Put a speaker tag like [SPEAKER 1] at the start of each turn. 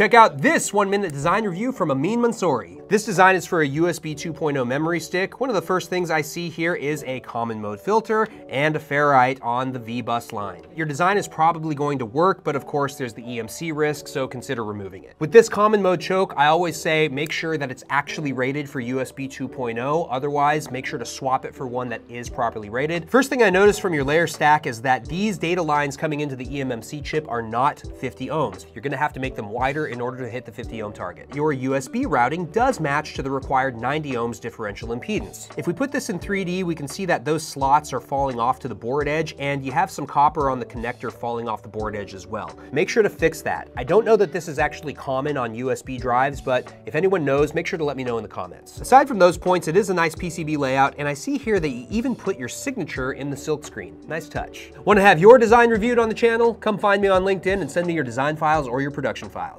[SPEAKER 1] Check out this one minute design review from Amine Mansouri. This design is for a USB 2.0 memory stick. One of the first things I see here is a common mode filter and a ferrite on the V-bus line. Your design is probably going to work, but of course there's the EMC risk, so consider removing it. With this common mode choke, I always say make sure that it's actually rated for USB 2.0. Otherwise, make sure to swap it for one that is properly rated. First thing I noticed from your layer stack is that these data lines coming into the eMMC chip are not 50 ohms. You're gonna have to make them wider in order to hit the 50 ohm target. Your USB routing does match to the required 90 ohms differential impedance. If we put this in 3D, we can see that those slots are falling off to the board edge and you have some copper on the connector falling off the board edge as well. Make sure to fix that. I don't know that this is actually common on USB drives, but if anyone knows, make sure to let me know in the comments. Aside from those points, it is a nice PCB layout, and I see here that you even put your signature in the silk screen. Nice touch. Want to have your design reviewed on the channel? Come find me on LinkedIn and send me your design files or your production files.